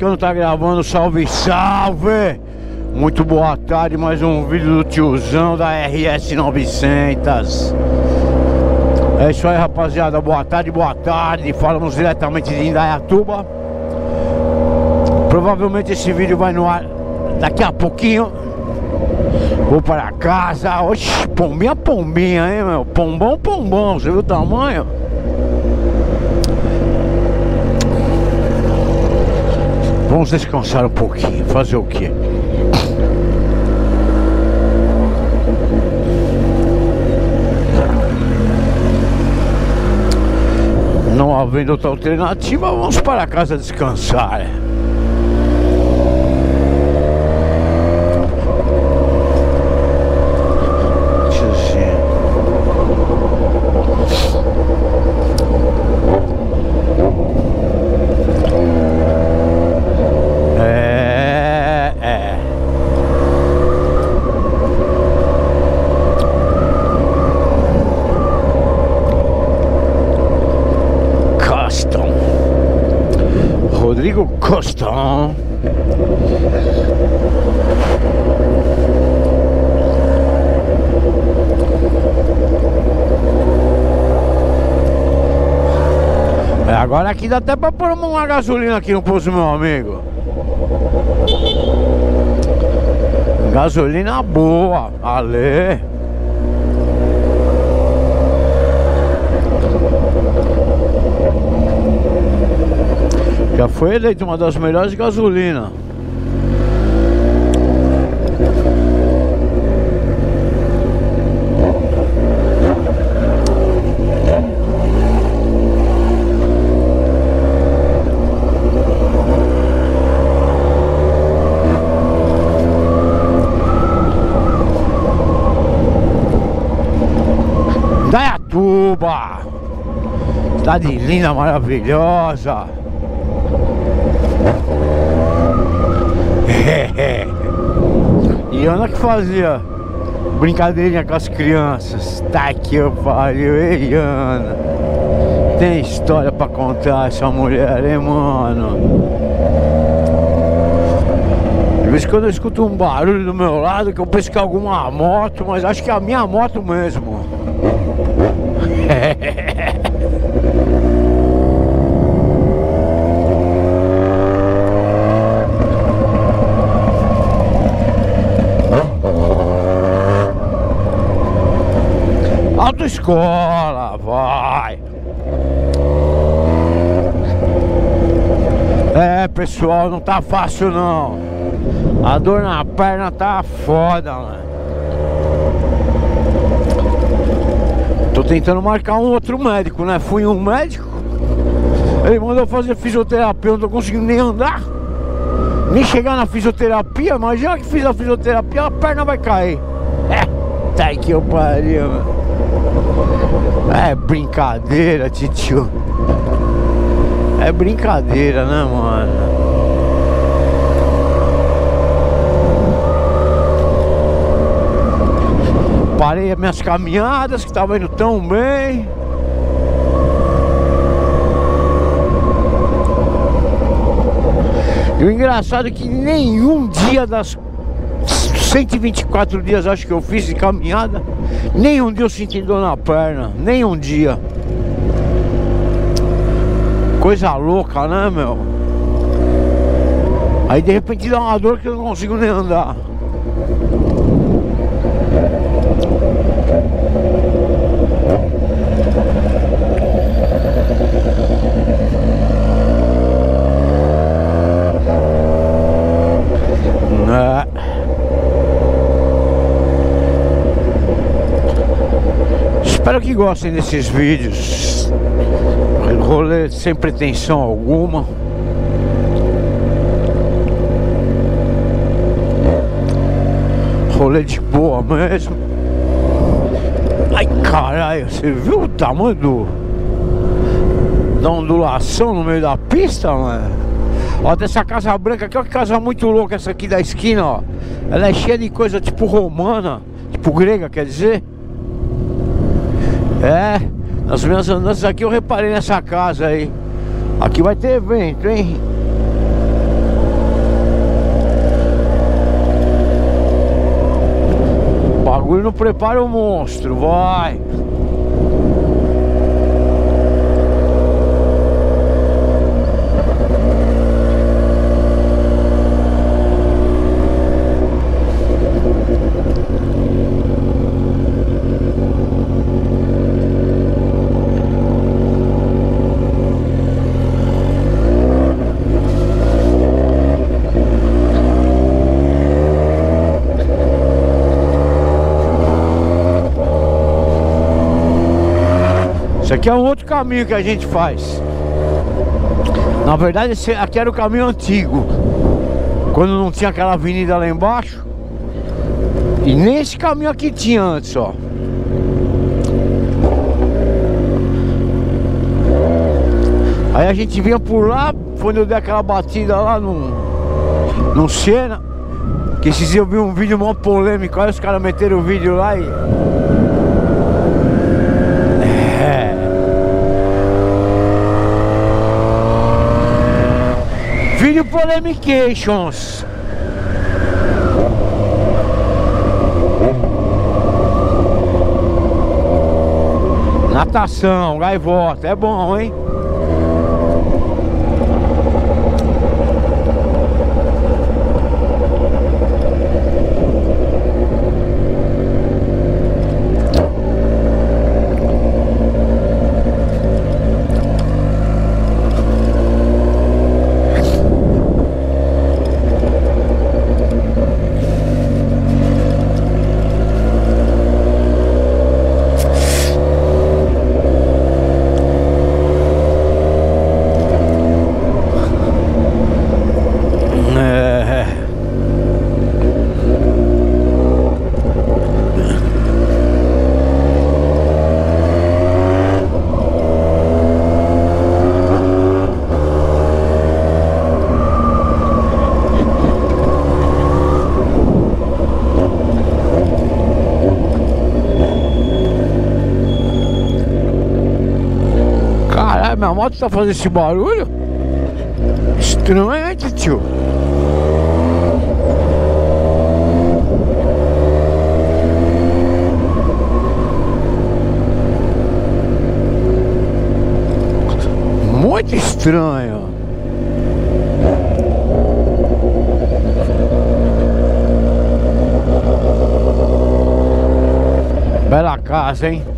Moscando tá gravando Salve Salve! Muito boa tarde, mais um vídeo do tiozão da RS 900 É isso aí rapaziada, boa tarde, boa tarde. Falamos diretamente de Indaiatuba. Provavelmente esse vídeo vai no ar daqui a pouquinho. Vou para casa. Oxi, pombinha, pombinha, hein meu? Pombão, pombão, você viu o tamanho? Vamos descansar um pouquinho, fazer o quê? Não havendo outra alternativa, vamos para casa descansar. Costa. É, agora aqui dá até pra pôr uma gasolina aqui no posto, meu amigo. Gasolina boa, ale. Já foi eleita uma das melhores gasolinas. Dayatuba Cidade linda, maravilhosa e Ana que fazia brincadeirinha com as crianças. Tá que eu pariu, ei Ana. Tem história pra contar essa mulher, hein, mano? De vez em quando eu escuto um barulho do meu lado que eu penso que é alguma moto, mas acho que é a minha moto mesmo. Autoescola, vai! É, pessoal, não tá fácil não. A dor na perna tá foda, mano. Tô tentando marcar um outro médico, né? Fui um médico. Ele mandou fazer fisioterapia, eu não tô conseguindo nem andar. Nem chegar na fisioterapia, já que fiz a fisioterapia, a perna vai cair. É, tá que eu pariu, mano. É brincadeira, titio. É brincadeira, né, mano? Parei as minhas caminhadas que estavam indo tão bem. E o engraçado é que nenhum dia das 124 dias acho que eu fiz de caminhada Nenhum dia eu senti dor na perna Nenhum dia Coisa louca, né, meu? Aí de repente dá uma dor que eu não consigo nem andar que gostem desses vídeos. Rolê sem pretensão alguma. Rolê de boa mesmo. Ai caralho, você viu o tamanho do Da ondulação no meio da pista, mano? Ó, dessa casa branca aqui, ó que casa muito louca essa aqui da esquina, ó. Ela é cheia de coisa tipo romana Tipo grega, quer dizer é, nas minhas andanças aqui eu reparei nessa casa aí. Aqui vai ter evento, hein? O bagulho não prepara o monstro, vai! Aqui é um outro caminho que a gente faz. Na verdade, esse aqui era o caminho antigo. Quando não tinha aquela avenida lá embaixo. E nesse caminho aqui tinha antes, ó. Aí a gente vinha por lá, quando eu dei aquela batida lá no, no Senna. Que esses dias eu vi um vídeo mó polêmico, aí os caras meteram o vídeo lá e Vídeo Polemications. Natação, gaivota, é bom, hein? minha moto tá fazendo esse barulho? Estranho, tio. Muito estranho. Bela casa, hein?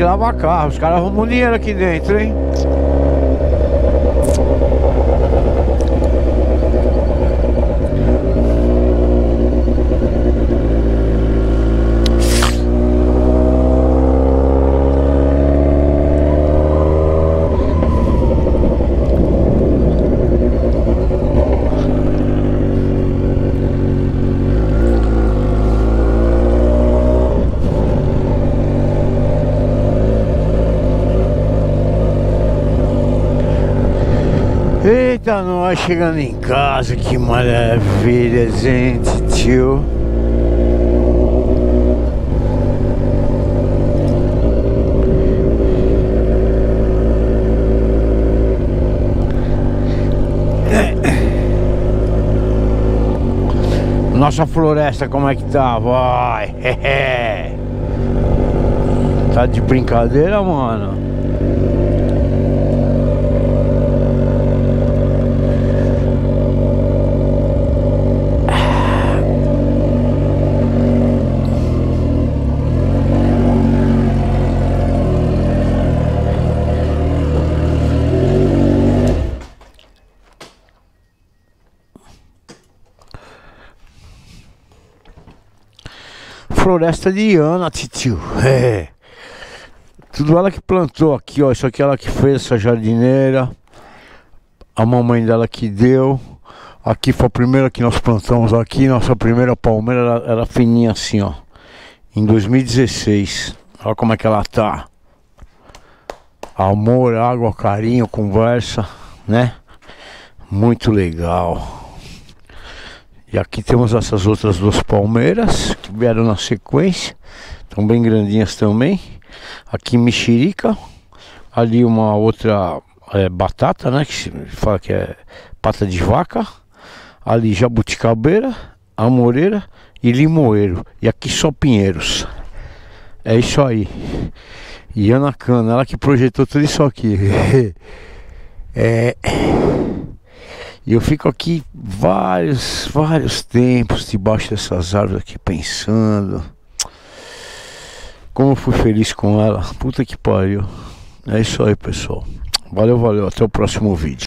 Que lavar carro. Os caras arrumam dinheiro aqui dentro, hein? Eita, nós chegando em casa, que maravilha, gente, tio. Nossa floresta como é que tá? Vai! tá de brincadeira, mano? Floresta de Ana, tio. É. Tudo ela que plantou aqui, ó. Isso aqui ela que fez essa jardineira. A mamãe dela que deu. Aqui foi a primeira que nós plantamos aqui. Nossa primeira palmeira era, era fininha assim, ó. Em 2016. Olha como é que ela tá. Amor, água, carinho, conversa, né? Muito legal. E aqui temos essas outras duas palmeiras que vieram na sequência. Estão bem grandinhas também. Aqui mexerica. Ali uma outra é, batata, né? Que se fala que é pata de vaca. Ali jabuticabeira, amoreira e limoeiro. E aqui só pinheiros. É isso aí. E Ana Cana, ela que projetou tudo isso aqui. é. E eu fico aqui vários, vários tempos debaixo dessas árvores aqui pensando. Como eu fui feliz com ela. Puta que pariu. É isso aí, pessoal. Valeu, valeu. Até o próximo vídeo.